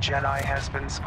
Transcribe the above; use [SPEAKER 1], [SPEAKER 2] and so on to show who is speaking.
[SPEAKER 1] Jedi has been spotted.